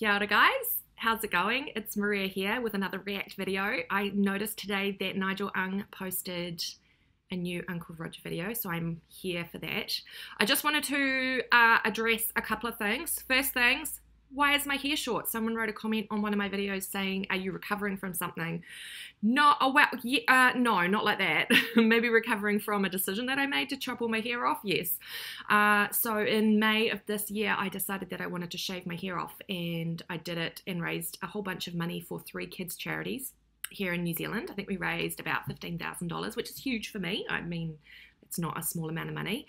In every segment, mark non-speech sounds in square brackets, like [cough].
Kia ora, guys. How's it going? It's Maria here with another React video. I noticed today that Nigel Ng posted a new Uncle Roger video, so I'm here for that. I just wanted to uh, address a couple of things. First things, why is my hair short? Someone wrote a comment on one of my videos saying, are you recovering from something? No, oh, well, yeah, uh, no, not like that. [laughs] Maybe recovering from a decision that I made to chop all my hair off, yes. Uh, so in May of this year, I decided that I wanted to shave my hair off and I did it and raised a whole bunch of money for three kids charities here in New Zealand. I think we raised about $15,000, which is huge for me. I mean, it's not a small amount of money.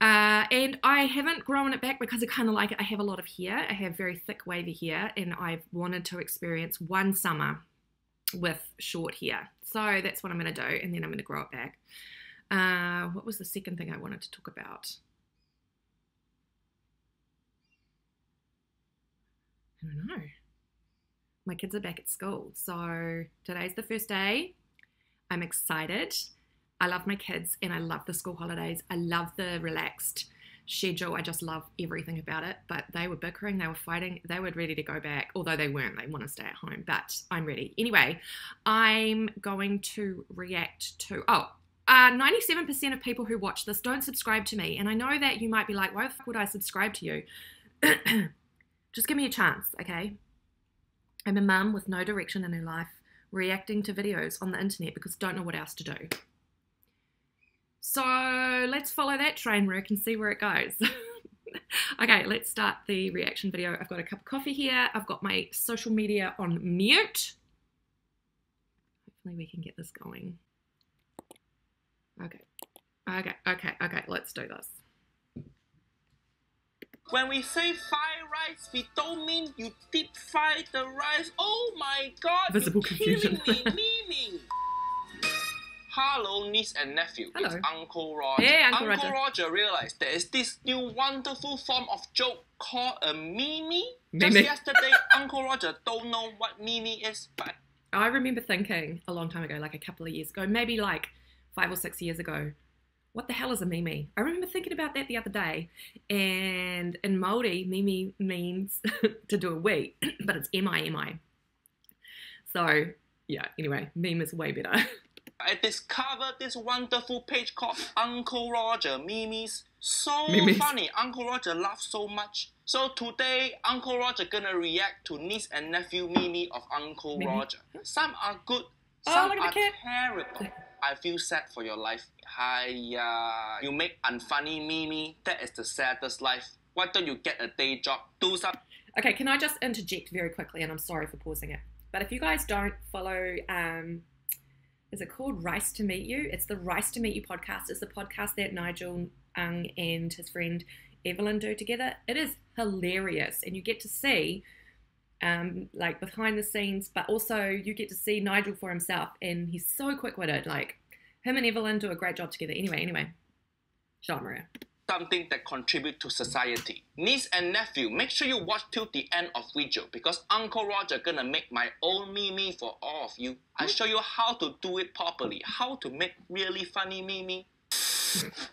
Uh, and I haven't grown it back because I kind of like it. I have a lot of hair. I have very thick wavy hair, and I've wanted to experience one summer with short hair. So that's what I'm going to do, and then I'm going to grow it back. Uh, what was the second thing I wanted to talk about? I don't know. My kids are back at school, so today's the first day. I'm excited. I love my kids and I love the school holidays. I love the relaxed schedule. I just love everything about it. But they were bickering, they were fighting, they were ready to go back, although they weren't. They want to stay at home, but I'm ready. Anyway, I'm going to react to. Oh, uh, 97% of people who watch this don't subscribe to me. And I know that you might be like, why the fuck would I subscribe to you? [clears throat] just give me a chance, okay? I'm a mum with no direction in her life, reacting to videos on the internet because don't know what else to do. So let's follow that train wreck and see where it goes. [laughs] okay, let's start the reaction video. I've got a cup of coffee here. I've got my social media on mute. Hopefully we can get this going. Okay, okay, okay, okay, let's do this. When we say fry rice, we don't mean you deep fry the rice. Oh my god, Visible you're confusion. killing me, [laughs] Mimi. Hello, niece and nephew. Hello. It's Uncle Roger. Hey, Uncle Roger. Roger realized there is this new wonderful form of joke called a Mimi. Mimi. Just yesterday, [laughs] Uncle Roger don't know what Mimi is, but I remember thinking a long time ago, like a couple of years ago, maybe like five or six years ago, what the hell is a mimi? I remember thinking about that the other day. And in Māori, mimi means [laughs] to do a wee, [clears throat] but it's M-I-M-I. So, yeah, anyway, meme is way better. [laughs] I discovered this wonderful page called Uncle Roger Mimi's. So Mimi's. funny. Uncle Roger laughs so much. So today, Uncle Roger gonna react to niece and nephew Mimi of Uncle Mimi. Roger. Some are good, Oh, some the are terrible. [laughs] I feel sad for your life. Hiya. You make unfunny Mimi. That is the saddest life. Why don't you get a day job? Do some Okay, can I just interject very quickly? And I'm sorry for pausing it. But if you guys don't follow, um, is it called Rice to Meet You? It's the Rice to Meet You podcast. It's the podcast that Nigel Ng and his friend Evelyn do together. It is hilarious, and you get to see, um, like behind the scenes, but also you get to see Nigel for himself, and he's so quick witted. Like him and Evelyn do a great job together. Anyway, anyway, shut Maria. Something that contribute to society. Niece and nephew, make sure you watch till the end of video because Uncle Roger gonna make my own mimi for all of you. I hmm. show you how to do it properly, how to make really funny mimi.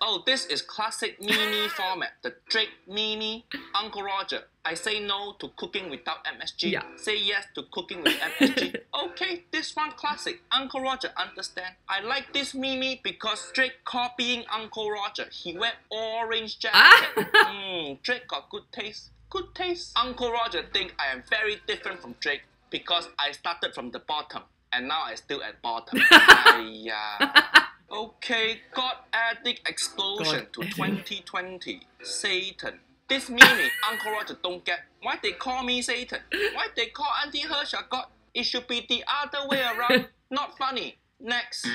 Oh, this is classic mimi format, the Drake mimi. Uncle Roger, I say no to cooking without MSG. Yeah. Say yes to cooking with MSG. [laughs] okay, this one classic. Uncle Roger understand. I like this mimi because Drake copying Uncle Roger. He wear orange jacket. [laughs] mm, Drake got good taste. Good taste. Uncle Roger think I am very different from Drake because I started from the bottom and now I still at bottom. [laughs] Aiya. Okay, God Addict Explosion God to 2020. Satan. This meaning [coughs] Uncle Roger don't get. Why they call me Satan? Why they call Auntie Hersha God? It should be the other way around. [laughs] Not funny. Next.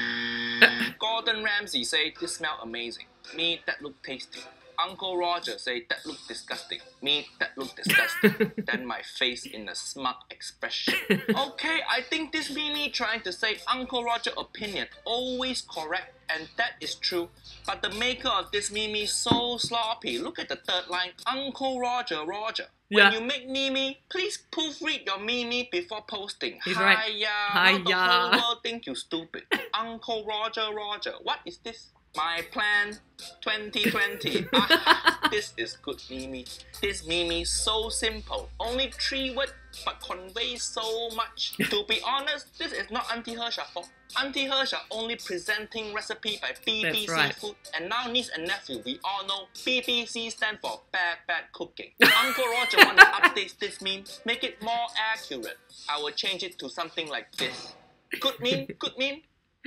[coughs] Gordon Ramsay say this smell amazing. Me that look tasty. Uncle Roger say that look disgusting. Me that look [laughs] disgusting. then my face in a smug expression. [laughs] Okay, I think this Mimi trying to say Uncle Roger opinion always correct and that is true. But the maker of this Mimi so sloppy. Look at the third line. Uncle Roger Roger. Yeah. When you make Mimi, please proofread your Mimi before posting. He's right. Hiya. Now the whole world think you stupid. [laughs] Uncle Roger Roger. What is this? My plan 2020. [laughs] ah, this is good Mimi. This Mimi so simple. Only three words but conveys so much. To be honest, this is not Auntie Hersha fault. Auntie Hersha only presenting recipe by BBC right. Food. And now niece and nephew, we all know BBC stand for bad bad cooking. [laughs] Uncle Roger want to update this meme, make it more accurate. I will change it to something like this. Good meme, good meme.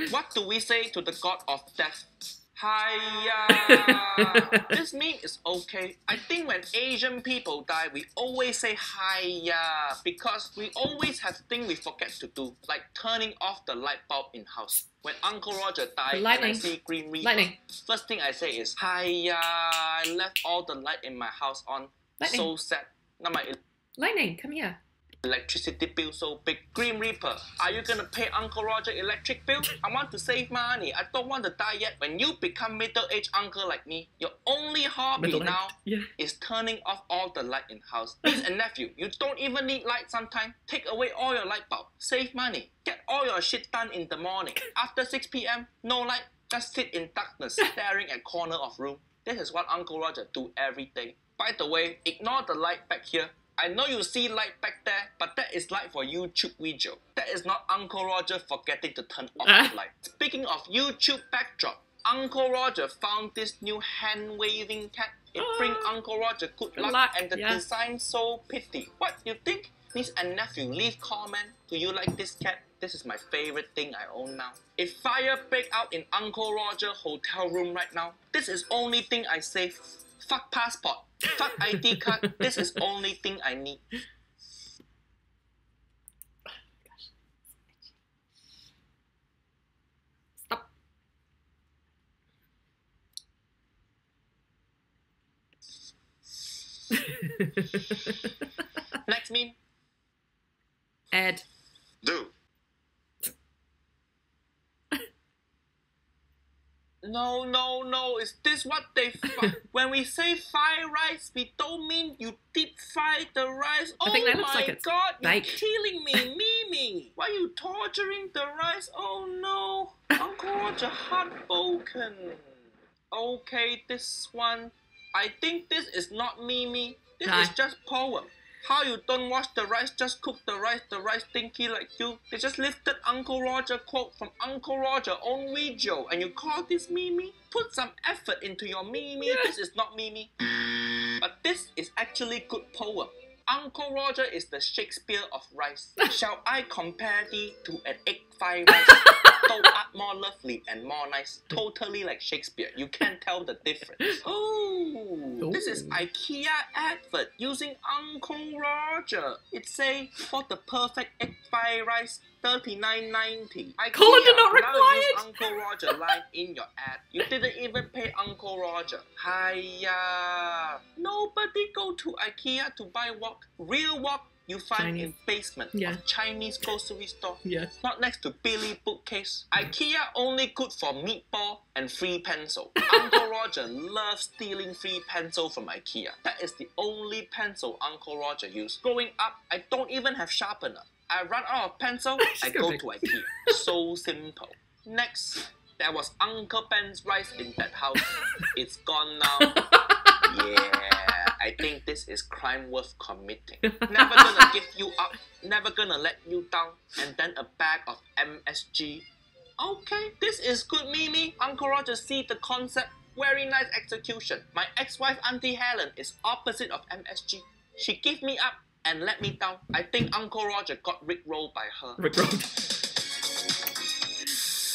What do we say to the god of death? Hiya! [laughs] this meme is okay. I think when Asian people die, we always say hiya because we always have things we forget to do, like turning off the light bulb in house. When Uncle Roger died and I see Green Reaper, Lightning. first thing I say is hiya. I left all the light in my house on. Lightning. So sad. Now my Lightning, come here. Electricity bill so big. Green Reaper, are you gonna pay Uncle Roger electric bill? I want to save money. I don't want to die yet. When you become middle-aged uncle like me, your only hobby now yeah. is turning off all the light in house. Niece and nephew, you don't even need light sometime. Take away all your light bulb. Save money. Get all your shit done in the morning. After 6 p.m., no light. Just sit in darkness, staring at corner of room. This is what Uncle Roger do every day. By the way, ignore the light back here. I know you see light back there, but that is light for YouTube video. That is not Uncle Roger forgetting to turn off Ah. the light. Speaking of YouTube backdrop, Uncle Roger found this new hand waving cat. It bring Ah. Uncle Roger good Good luck, luck, and the yeah. design so pretty. What you think? Niece and nephew, leave comment. Do you like this cat? This is my favorite thing I own now. If fire break out in Uncle Roger hotel room right now, this is only thing I save. Fuck passport. Fuck ID card. This is only thing I need. Stop. [laughs] Next meme. Ed. Do. No, no, no. Is this what they? [laughs] When we say fry rice, we don't mean you deep fry the rice. I oh my like god, baked. you're killing me, [laughs] Mimi. Why are you torturing the rice? Oh no, Uncle Roger heartbroken. Okay, this one. I think this is not Mimi. This No. is just poem. How you don't wash the rice, just cook the rice, the rice stinky like you. They just lifted Uncle Roger quote from Uncle Roger oh, on video and you call this Mimi? Put some effort into your Mimi. This is not Mimi. But this is actually good poem. Uncle Roger is the Shakespeare of rice. [laughs] Shall I compare thee to an egg fried [laughs] rice? Art more lovely and more nice. Totally like Shakespeare. You can't tell the difference. [gasps] Oh, this is oh. IKEA advert using Uncle Roger. It say for the perfect egg fried rice, thirty nine ninety. Colin did not require it. Uncle Roger line in your ad. You didn't even pay Uncle Roger. Hiya. Nobody go to IKEA to buy wok. Real wok you find Chinese. in basement Yeah. of Chinese grocery store. Yeah. Not next to Billy bookcase. IKEA only good for meatball and free pencil. [laughs] Uncle Roger loves stealing free pencil from IKEA. That is the only pencil Uncle Roger used. Growing up, I don't even have sharpener. I run out of pencil, [laughs] I go to IKEA. So simple. Next, there was Uncle Ben's rice in that house. [laughs] It's gone now. Yeah, I think this is crime worth committing. [laughs] Never gonna give you up, never gonna let you down, and then a bag of MSG. Okay, this is good, Mimi. Uncle Roger see the concept. Very nice execution. My ex-wife Auntie Helen is opposite of MSG. She give me up and let me down. I think Uncle Roger got rickrolled by her. Rick Roll.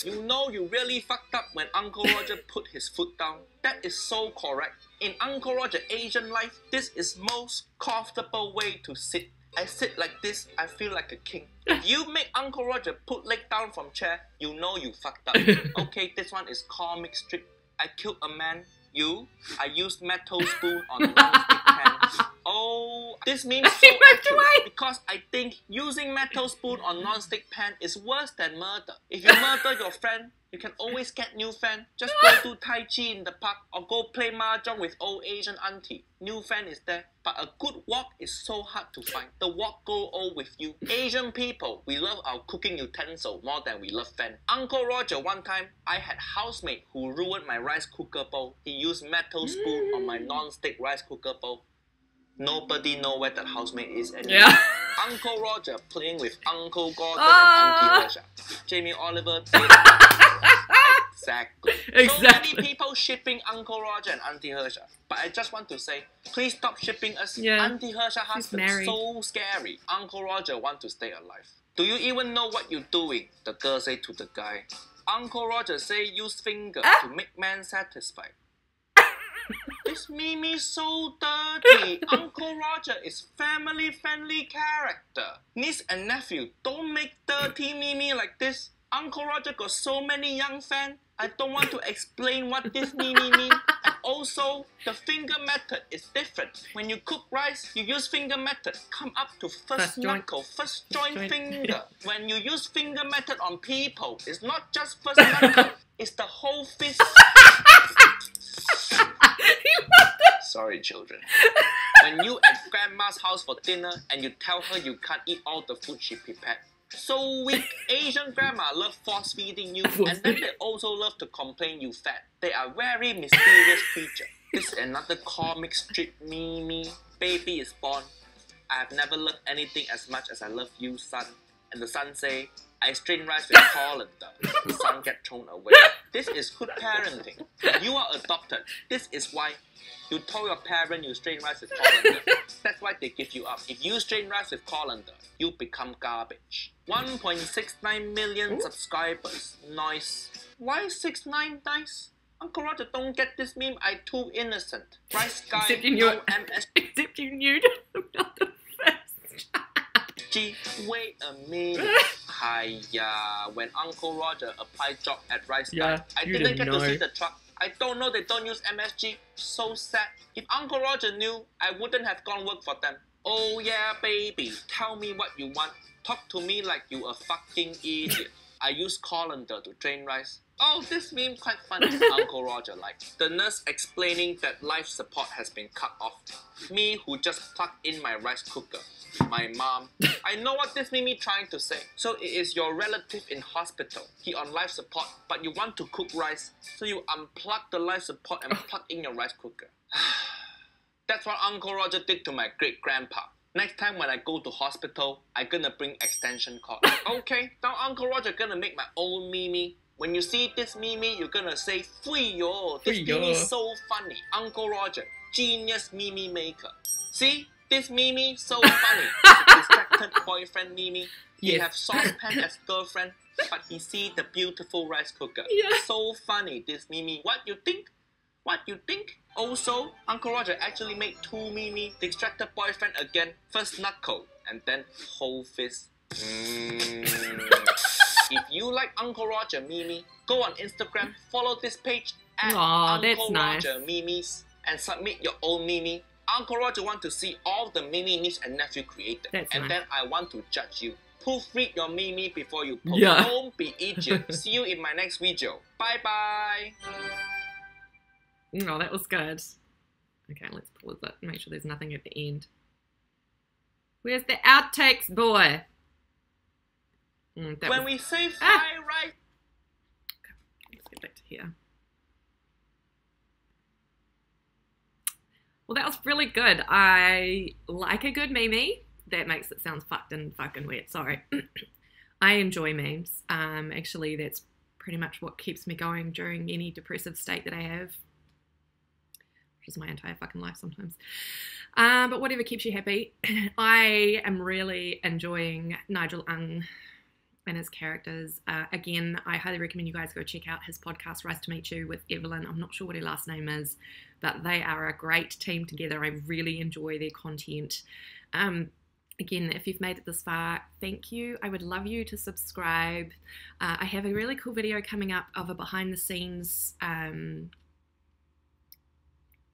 You know you really fucked up when Uncle Roger put his foot down. That is so correct. In Uncle Roger Asian life, this is most comfortable way to sit. I sit like this, I feel like a king. If you make Uncle Roger put leg down from chair, you know you fucked up. [laughs] Okay, this one is comic strip. I killed a man. You? I used metal spoon on non-stick [laughs] this [laughs] means so accurate because I think using metal spoon on non-stick pan is worse than murder. If you murder your friend, you can always get new friend. Just go do Tai Chi in the park or go play mahjong with old Asian auntie. New friend is there. But a good wok is so hard to find. The wok go old with you. Asian people, we love our cooking utensil more than we love fan. Uncle Roger, one time, I had housemate who ruined my rice cooker bowl. He used metal spoon on my non-stick rice cooker bowl. Nobody know where that housemate is anymore. Yeah. [laughs] Uncle Roger playing with Uncle Gordon Ah. and Auntie Roger. Jamie Oliver. [laughs] did- exactly. So many people shipping Uncle Roger and Auntie Hersha. But I just want to say, please stop shipping us. Yeah. Auntie Hersha husband married. so scary. Uncle Roger want to stay alive. Do you even know what you're doing? The girl say to the guy. Uncle Roger say use finger Ah. to make man satisfied. This Mimi so dirty. [laughs] Uncle Roger is family friendly character. Niece and nephew, don't make dirty Mimi like this. Uncle Roger got so many young fans. I don't want to explain what this [laughs] Mimi mean. And also, the finger method is different. When you cook rice, you use finger method. Come up to first, First joint. knuckle, first joint, Joint. finger. [laughs] When you use finger method on people, it's not just first knuckle. it's the whole fist. Sorry, children. When you at grandma's house for dinner and you tell her you can't eat all the food she prepared. So weak Asian grandma love force feeding you and then they also love to complain you fat. They are very mysterious creature. This is another comic strip Mimi. Baby is born. I have never loved anything as much as I love you, son. And the son say, I strain rice with colander. The son get thrown away. This is good parenting. You are adopted. This is why you told your parent you strain rice with colander. That's why they give you up. If you strain rice with colander, you become garbage. 1.69 million subscribers. Nice. Why 69 nice? Uncle Roger don't get this meme. I too innocent. Rice [laughs] guy, Except you knew no. MS [laughs] Except you knew [laughs] not the first. Gee, wait a minute. Hiya, uh, when Uncle Roger applied job at Rice Yeah, Guy, I didn't didn't get to see the truck. I don't know they don't use MSG. So sad. If Uncle Roger knew, I wouldn't have gone work for them. Oh yeah, baby, tell me what you want. Talk to me like you a fucking idiot. I use colander to drain rice. Oh, this meme quite funny. [laughs] Uncle Roger like the nurse explaining that life support has been cut off. Me who just plugged in my rice cooker. My mom. [laughs] I know what this meme trying to say. So it is your relative in hospital. He on life support, but you want to cook rice, so you unplug the life support and plug in your rice cooker. [sighs] That's what Uncle Roger did to my great grandpa. Next time when I go to hospital, I gonna bring extension cord. [laughs] okay, now Uncle Roger gonna make my own Mimi. When you see this Mimi, you're gonna say, Fui yo, this Fui Mimi so funny. Uncle Roger, genius Mimi maker. See, this Mimi so [laughs] funny. distracted boyfriend Mimi. He Yes. have saucepan as girlfriend, but he see the beautiful rice cooker. Yeah. So funny, this Mimi. What you think? What you think? Also, Uncle Roger actually made two Mimi, distracted boyfriend again, first knuckle, and then whole fist. Mm. If you like Uncle Roger Mimi, go on Instagram, follow this page at Aw, Uncle nice. Roger Mimis, and submit your own Mimi. Uncle Roger want to see all the Mimi niece and nephew created, That's and nice. then I want to judge you. Proofread your Mimi before you post. Yeah. Don't be idiot. [laughs] see you in my next video. Bye bye. Oh, that was good. Okay, let's pause it. Make sure there's nothing at the end. Where's the outtakes, boy? Mm, when was- we say fry Ah. rice. Let's get back to here. Well, that was really good. I like a good meme. That makes it sound fucked and fucking weird. Sorry. [clears throat] I enjoy memes. Um, actually, that's pretty much what keeps me going during any depressive state that I have, which is my entire fucking life sometimes. Um, but whatever keeps you happy. [clears throat] I am really enjoying Nigel Ng and his characters. Uh, again, I highly recommend you guys go check out his podcast, Rice to Meet You with Evelyn. I'm not sure what her last name is, but they are a great team together. I really enjoy their content. Um, again, if you've made it this far, thank you. I would love you to subscribe. Uh, I have a really cool video coming up of a behind the scenes um,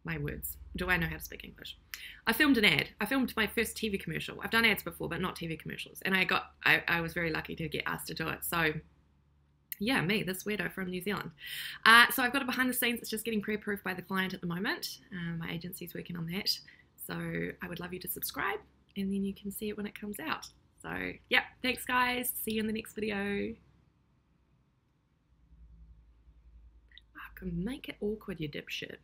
my words. Do I know how to speak English? I filmed an ad. I filmed my first TV commercial. I've done ads before, but not TV commercials. And I got, I, I was very lucky to get asked to do it. So, yeah, me, this weirdo from New Zealand. Uh, so I've got a behind the scenes. It's just getting pre-approved by the client at the moment. Uh, my agency's working on that. So I would love you to subscribe, and then you can see it when it comes out. So, yeah, thanks, guys. See you in the next video. I can make it awkward, you dipshit.